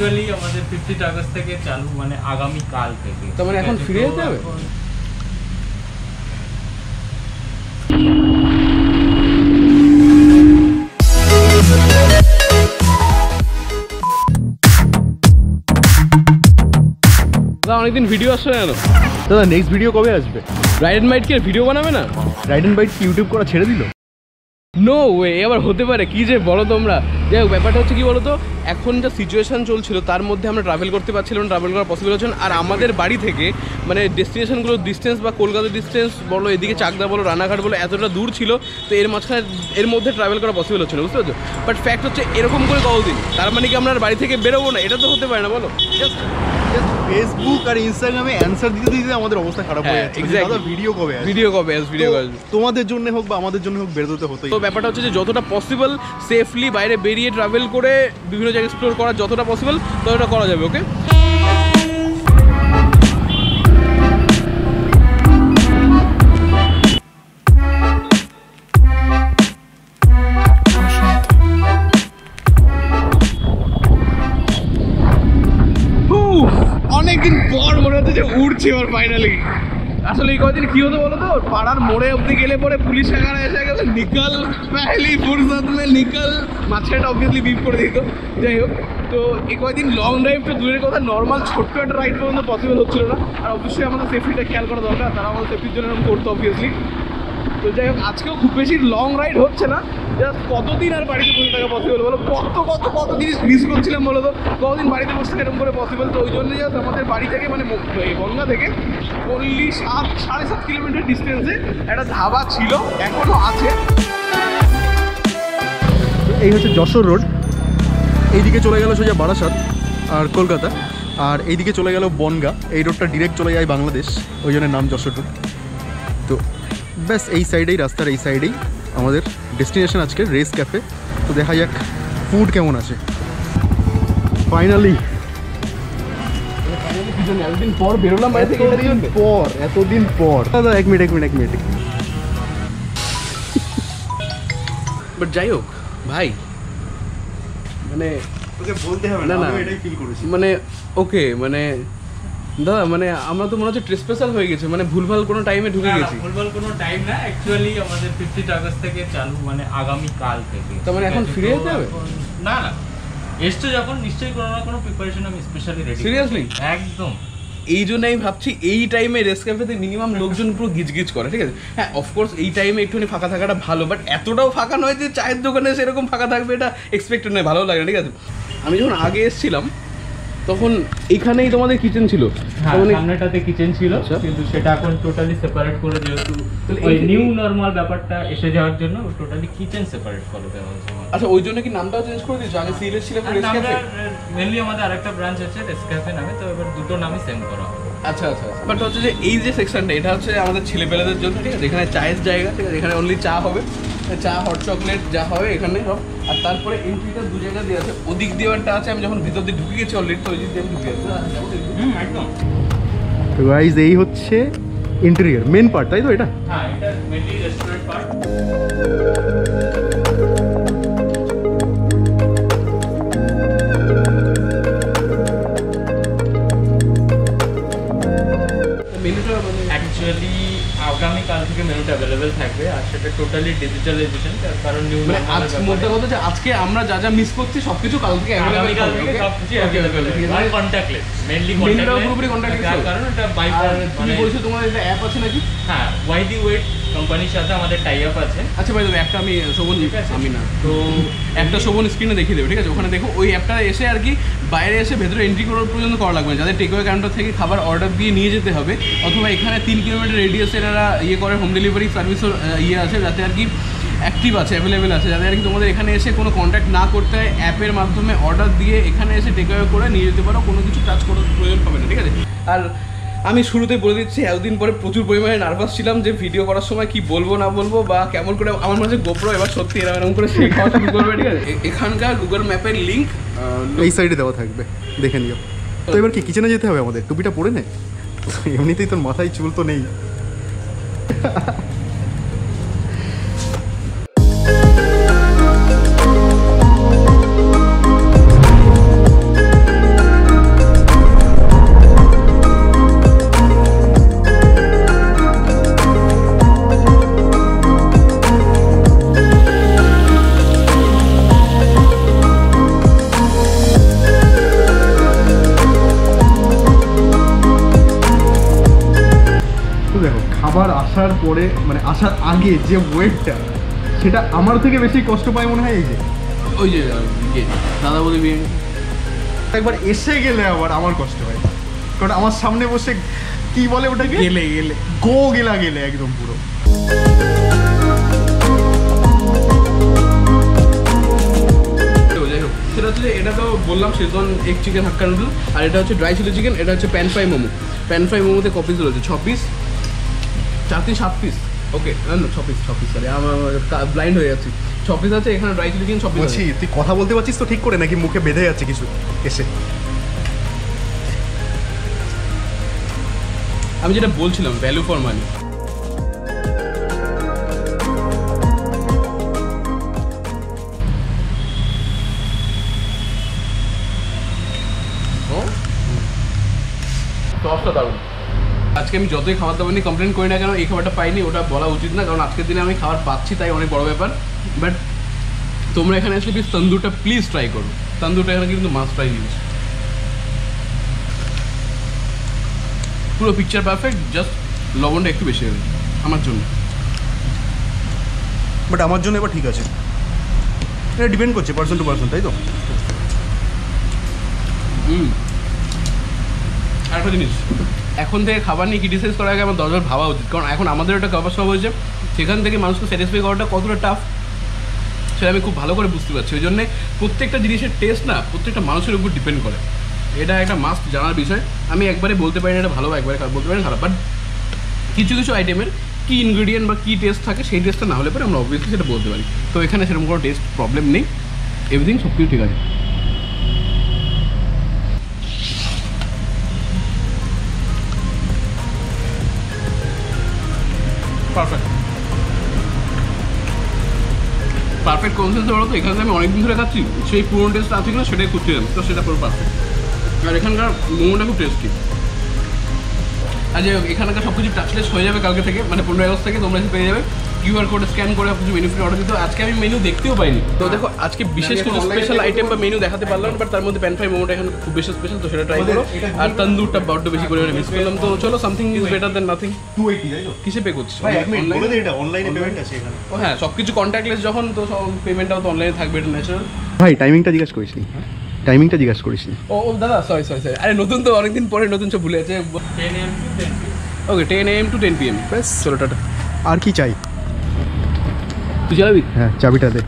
Actually আমাদের fiftieth August থেকে চালু মানে আগামী কাল থেকে। তার মানে এখন ফিরে যেতে হবে? অনেকদিন ভিডিও আসছে না কেন? দাদা নেক্সট ভিডিও কবে আসবে? রাইড অ্যান্ড বাইট কি ভিডিও বানাবে না? রাইড অ্যান্ড বাইট কি ইউটিউব করা ছেড়ে দিল? নো ওয়ে এবার হতে পারে কি যে বলো তোমরা? যাই হোক ব্যাপারটা হচ্ছে কি বলতো? এখন যা সিচুয়েশন চলছিল তার মধ্যে আমরা ট্রাভেল করতে পারছিলাম ট্রাভেল করা পসিবল হচ্ছে আর আমাদের বাড়ি থেকে মানে ডেস্টিনেশনগুলো ডিস্টেন্স বা কলকাতার ডিস্টেন্স বলো এদিকে চাকদা বলো রানাঘাট বলো এতটা দূর ছিল তো এর মাঝখানে এর মধ্যে ট্রাভেল করা পসিবল হচ্ছে না বুঝতে পারছ? বাট ফ্যাক্ট হচ্ছে এরকম করে কতদিন? তার মানে কি আমরা বাড়ি থেকে বেরোবো না? এটা তো হতে পারে না বলো। ফেসবুক আর ইনস্টাগ্রামে অ্যান্সার দিতে দিতে আমাদের অবস্থা খারাপ হয়ে হ্যাঁ, যাচ্ছে. দাদা ভিডিও কবে ভিডিও কবে ভিডিও কবে তোমাদের জন্য হোক বা আমাদের জন্য হোক বেরোতে হতোই তো ব্যাপারটা হচ্ছে যে যতটা পসিবল সেফলি বাইরে বেরিয়ে ট্রাভেল করে বিভিন্ন জায়গায় এক্সপ্লোর করা যতটা পসিবল ততটা করা যাবে ওকে অনেকদিন পর মনে হচ্ছে যে উড়ছি এবার ফাইনালি আসলে এই কদিন কি হতো বলো তো? পাড়ার মোড়ে অব্দি গেলে পরে পুলিশ এখানে এসে গেছে, নিকল পেহলি ফুরসত মে নিকল। অবভিয়াসলি বিপ করে দিত। যাই হোক, তো এই কয়েকদিন লং ড্রাইভ তো দূরের কথা নর্মাল ছোট্ট একটা রাইড পর্যন্ত পসিবল হচ্ছিল না। আর অবশ্যই আমাদের সেফটিটা খেয়াল করা দরকার, তারা আমাদের সেফটির জন্য করতো অবভিয়াসলি তো যাই হোক, আজকেও খুব বেশি লং রাইড হচ্ছে না। জাস্ট কতদিন আর বাড়িতে বসে থাকা পসিবল বলো? কত কত কত জিনিস মিস করছিলাম বলো তো? কতদিন বাড়িতে বসে থাকা এরকম করে পসিবল তো ওই জন্যই জাস্ট আমাদের বাড়ি থেকে মানে বনগা থেকে অনলি সাত, সাড়ে সাত কিলোমিটার ডিস্টেন্সে একটা ধাবা ছিল এখনও আছে। এই হচ্ছে যশোর রোড এইদিকে চলে গেল সোজা বারাসাত আর কলকাতা। আর এইদিকে চলে গেল বনগা। এই রোডটা ডিরেক্ট চলে যায় বাংলাদেশ। ওই জন্য নাম যশোর রোড তো ব্যাস এই সাইডেই রাস্তার এই সাইডেই আমাদের ডেস্টিনেশন আজকে রেস ক্যাফে তো দেখা যাক ফুড কেমন আছে ফাইনালি এতদিন পর বেরোলাম। পর এতদিন পর দাদা এক মিনিট এক মিনিট এক মিনিট বাট যাই হোক ভাই মানে তোকে বলতে হবে না, না। এটাই ফিল করেছি মানে ওকে মানে দাদা মানে আমরা তো মনে হচ্ছে স্পেশাল হয়ে গেছে মানে ভুলভাল কোনো টাইমে ঢুকে গেছি। ভুলভাল কোনো টাইম না অ্যাকচুয়ালি আমাদের ফিফটিথ আগস্ট থেকে চালু মানে আগামী কাল থেকে। তার মানে এখন ফিরে তো যেতে হবে? না না এসছো যখন নিশ্চয়ই কোনো না কোনো প্রিপারেশন আমি স্পেশালি রেডি Seriously? একদম। এই জন্য আমি ভাবছি এই টাইমে রেস ক্যাফেতে মিনিমাম লোকজন পুরো গিজগিজ করে ঠিক আছে? হ্যাঁ অফকোর্স এই টাইমে একটুখানি ফাঁকা থাকাটা ভালো বাট এতটাও ফাঁকা নয় যে চায়ের দোকানে সেরকম ফাঁকা থাকবে এটা এক্সপেক্টেড নয় ভালো লাগে ঠিক আছে? আমি যখন আগে এসেছিলাম তখন এখানেই তোমাদের কিচেন ছিল? হ্যাঁ মানে- সামনেটাতে কিচেন ছিল আচ্ছা। কিন্তু সেটা এখন টোটালি সেপারেট করে যেহেতু ওই নিউ নর্মাল ব্যাপারটা এসে যাওয়ার জন্য টোটালি কিচেন সেপারেট করে দেওয়া হয়েছে আচ্ছা ওই জন্য কি নামটাও চেঞ্জ করে দিয়েছ? আগে সিলেট ছিল ক্যাফে মেনলি আমাদের আরেকটা ব্রাঞ্চ আছে রেস ক্যাফে নামে তো এবার দুটো নামই সেম করা হবে আচ্ছা আচ্ছা বাট হচ্ছে যে এই যে সেকশনটা এটা হচ্ছে আমাদের ছেলেপেলেদের জন্য ঠিক আছে? এখানে চায়ের জায়গা ঠিক আছে? এখানে অনলি চা হবে। চা হট চকলেট যা হবে এখানে সব। আর তারপরে এন্ট্রিটা দু জায়গা দিয়ে আছে। ওদিক দিয়ে একটা আছে আমি যখন ভিতর দিয়ে ঢুকে গেছি অলরেডি তো ওই দিক দিয়ে ঢুকে গেছি। একদম। তো গাইজ এই হচ্ছে ইন্টেরিয়ার মেন পার্ট তাই তো এটা? হ্যাঁ এটা মেনলি রেস্টুরেন্ট পার্ট অ্যাকচুয়ালি আগামী কাল থেকে মেনুটা অ্যাভেলেবেল থাকবে আর সেটা টোটালি ডিজিটালাইজেশন কারণ নিউ মানে আজ মধ্যে কথা যে আজকে আমরা যা যা মিস করছি সবকিছু কাল থেকে আগামী কাল থেকে সবকিছু অ্যাভেলেবেল আর কন্ট্যাক্টলেস মেনলি Manuটাও পুরোপুরি তার কারণ এটা বাই তুমি বলছো তোমার একটা অ্যাপ আছে নাকি? হ্যাঁ ওয়াইডি ওয়েট কোম্পানির সাথে আমাদের টাই আপ আছে। আচ্ছা ভাই একটা আমি শোভন। আমি না। তো একটা শোভন স্ক্রিনে দেখিয়ে দেবে ঠিক আছে? ওখানে দেখো ওই অ্যাপটা এসে আর কি বাইরে এসে ভেতরে এন্ট্রি করার পর্যন্ত করা লাগবে না। যাদের টেকওয়ে কাউন্টার থেকে খাবার অর্ডার দিয়ে নিয়ে যেতে হবে অথবা এখানে তিন কিলোমিটার রেডিয়াসে এরা ইয়ে করে হোম ডেলিভারি সার্ভিসও ইয়ে আছে যাতে আর কি অ্যাক্টিভ আছে অ্যাভেলেবেল আছে। যাতে আর কি তোমাদের এখানে এসে কোনো কন্ট্যাক্ট না করতে হয় অ্যাপের মাধ্যমে অর্ডার দিয়ে এখানে এসে টেকওয়ে করে নিয়ে যেতে পারো কোনো কিছু টাচ করার প্রয়োজন হবে না ঠিক আছে? আর আমি শুরুতে বলে দিচ্ছি, এতদিন পরে প্রচুর পরিমাণে নার্ভাস ছিলাম যে ভিডিও করার সময় কি বলব, না বলব, বা কেমন করে আমার মাঝে গোপ্রো এবার সত্যি এরকম এরকম করে শেখ শুরু করবে, ঠিক আছে? এখানকার গুগল ম্যাপের লিঙ্ক এই সাইডে দেওয়া থাকবে, দেখে নিও। তো এবার কি কিচেনে যেতে হবে আমাদের? টুপিটা পরে নে। এমনিতেই তোর মাথায় চুল তো নেই। পরে মানে আসার আগে যে ওয়েটটা সেটা আমার থেকে বেশি কষ্ট পায় মনে হয় এই যে। ওই যে ইয়ে, দাদা বলি একবার এসে গেলে আবার আমার কষ্ট হয়। কারণ আমার সামনে বসে কি বলে ওটাকে? গেলে গেলে। গো গেলা গেলে একদম পুরো। যাই হোক সেটা হচ্ছে এটা তো বললাম সেজন এক চিকেন হাক্কা নুডল আর এটা হচ্ছে ড্রাই চিলি চিকেন এটা হচ্ছে pan fry momo. Pan fry মোমোতে ক পিস রয়েছে ছ পিস চার তিন সাত পিস ওকে ছ পিস ছ পিস সরি আমার ব্লাইন্ড হয়ে যাচ্ছি। ছ পিস আছে এখানে ড্রাই চিলি চিকেন ছ পিস বলছি তুই কথা বলতে পারছিস তো ঠিক করে নাকি মুখে বেঁধে যাচ্ছে কিছু? এসে। আমি যেটা বলছিলাম ভ্যালু ফর মানি আজকে আমি যতই খাবার দাবার নিয়ে কমপ্লেন করি না কেন এই খাবারটা পাইনি ওটা বলা উচিত না কারণ আজকের দিনে আমি খাবার পাচ্ছি তাই অনেক বড় ব্যাপার। বাট তোমরা এখানে আসলে প্লিজ তন্দুরটা প্লিজ ট্রাই করো। তন্দুরটা এখানে কিন্তু মাস্ট ট্রাই জিনিস। পুরো পিকচার পারফেক্ট জাস্ট লবণটা একটু বেশি হবে আমার জন্য। বাট আমার জন্য এবার ঠিক আছে। এটা ডিপেন্ড করছে পার্সন টু পার্সন তাই তো? হুম। আরেকটা জিনিস। এখন থেকে খাবার নিয়ে ক্রিটিসাইজ করার আগে আমার দরজার ভাবা উচিত। কারণ এখন আমাদের একটা খাবার সব হয়েছে সেখান থেকে মানুষকে স্যাটিসফাই করাটা কতটা টাফ সেটা আমি খুব ভালো করে বুঝতে পারছি। ওই জন্যে প্রত্যেকটা জিনিসের টেস্ট না প্রত্যেকটা মানুষের উপর ডিপেন্ড করে। এটা একটা মাস্ট জানার বিষয়। আমি একবারে বলতে পারি না এটা ভালো একবারে বলতে পারি খারাপ বাট কিছু কিছু আইটেমের কী ইনগ্রিডিয়েন্ট বা কী টেস্ট থাকে সেই টেস্টটা না হলে পরে আমরা অবভিয়াসলি সেটা বলতে পারি। তো এখানে সেরকম কোনো টেস্ট প্রবলেম নেই। এভরিথিং সব কিছু ঠিক আছে। পারফেক্ট পারফেক্ট কনসেন্স বলো তো, এখানে আমি অনেকদিন ধরে খাচ্ছি। সেই পুরনো টেস্ট আছে কিনা সেটাই খুঁজছিলাম তো সেটা পুরো পারফেক্ট আর এখানকার মোমোটা খুব টেস্টি আর হোক, এখানকার সব কিছু টাচলেস হয়ে যাবে কালকে থেকে মানে পনেরোই আগস্ট থেকে তোমরা পেয়ে যাবে। কিউআর কোড স্ক্যান করে কিছু মেনু ফ্রি অর্ডার দিতে আজকে আমি মেনু দেখতেও পাইনি। তো দেখো আজকে বিশেষ কিছু স্পেশাল আইটেম বা মেনু দেখাতে পারলাম বাট তার মধ্যে প্যান ফ্রাই মোমোটা এখন খুব বেশি স্পেশাল তো সেটা ট্রাই করো। আর তন্দুরটা বড্ড বেশি করে মিস করলাম। তো চলো something is better than nothing to eighty তাই তো কিসে পে করছিস? ভাই এক মিনিট Online? বলে দে এটা অনলাইনে পেমেন্ট আছে এখানে। ও হ্যাঁ সব কিছু কন্ট্যাক্টলেস যখন তো সব পেমেন্টটাও তো অনলাইনে থাকবে এটা ন্যাচারাল ভাই টাইমিংটা জিজ্ঞাসা করিস নি। টাইমিংটা জিজ্ঞাসা করিস নি। ও ও দাদা সরি সরি সরি আরে নতুন তো অনেকদিন পরে নতুন সব ভুলে আছে okay ten AM to ten P M ব্যাস চলো টাটা। আর কি চাই? তুই চালাবি হ্যাঁ চাবিটা দে